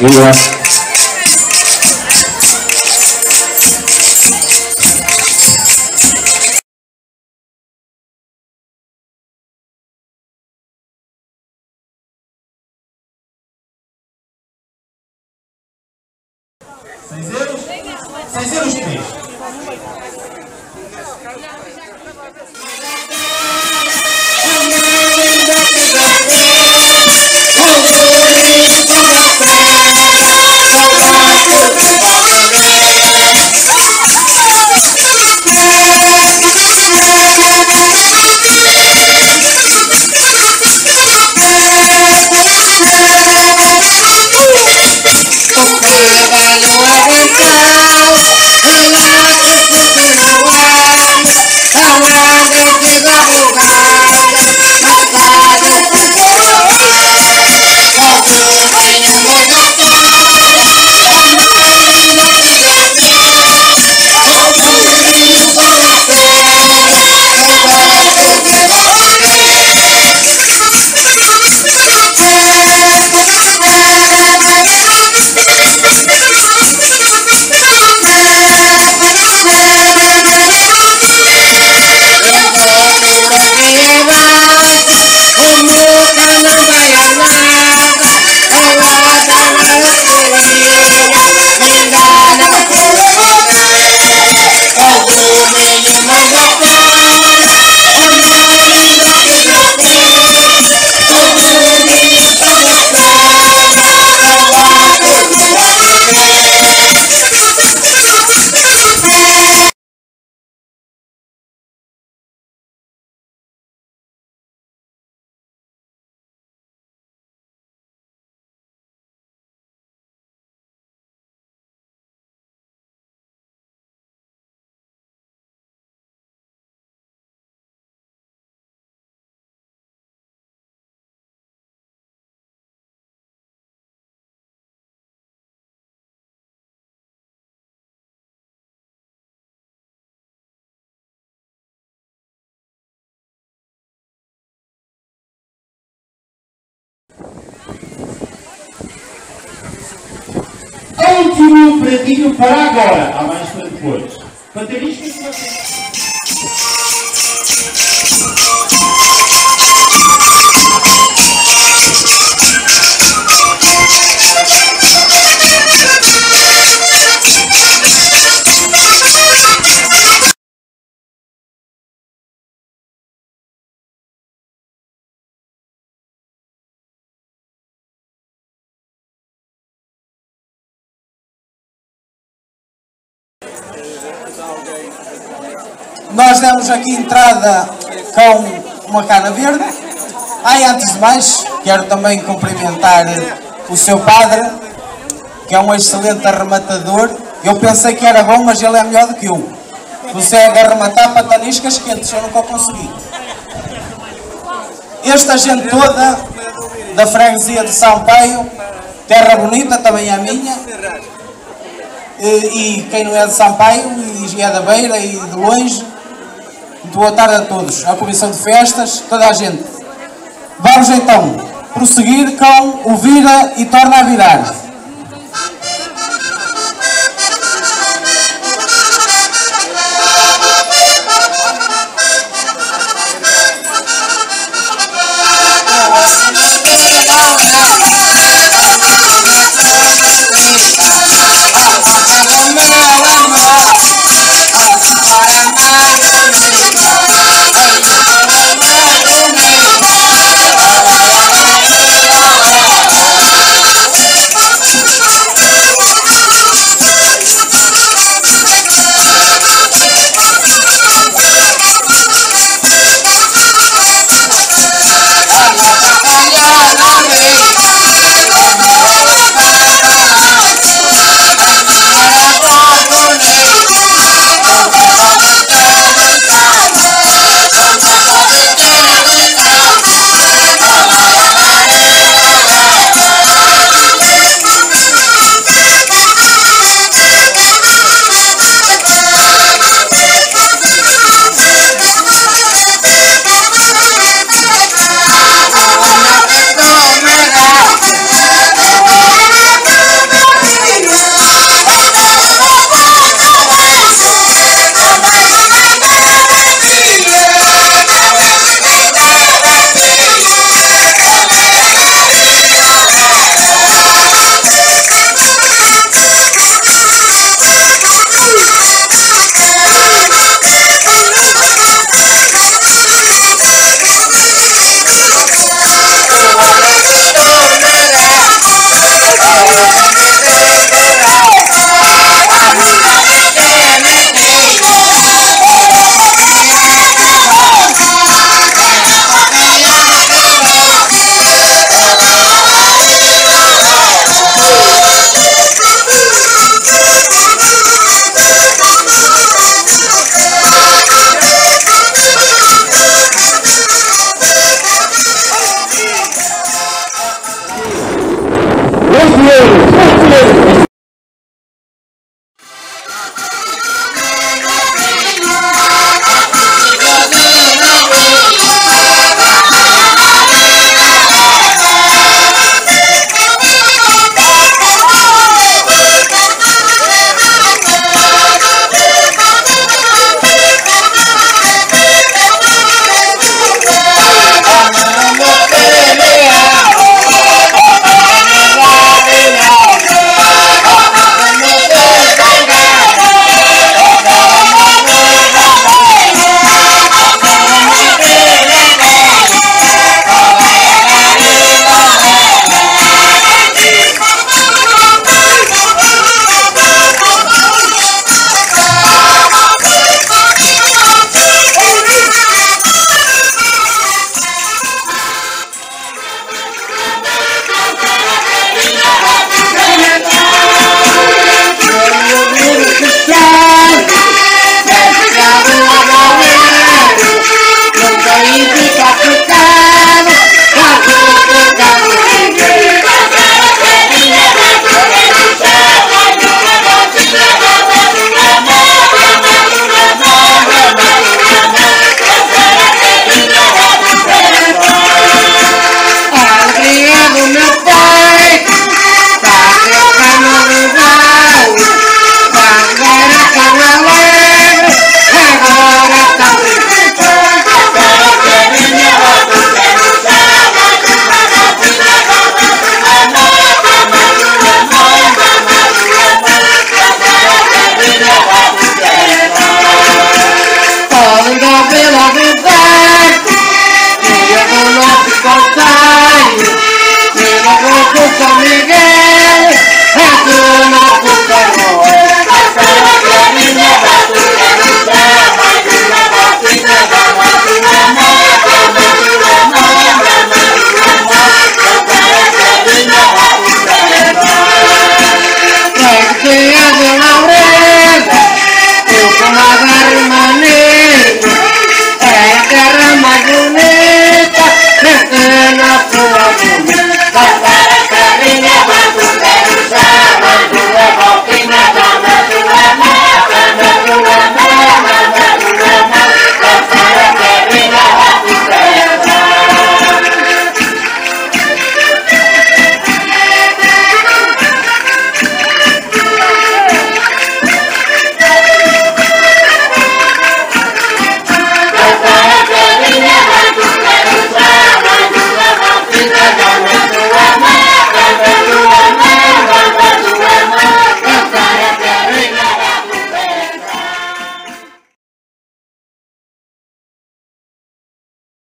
Viva. Seis euros? Seis euros três. Último pratinho para agora. Há mais para depois. Panteristas que você... Nós demos aqui entrada com uma cana verde. Ai, antes de mais, quero também cumprimentar o seu padre, que é um excelente arrematador. Eu pensei que era bom, mas ele é melhor do que eu. Consegue arrematar pataniscas quentes, eu nunca consegui. Esta gente toda da freguesia de São Paio, terra bonita, também é minha, e, e quem não é de Sampaio e é da Beira e de longe, boa tarde a todos, à Comissão de Festas, toda a gente. Vamos então prosseguir com o Vira e Torna a Virar. 六五四四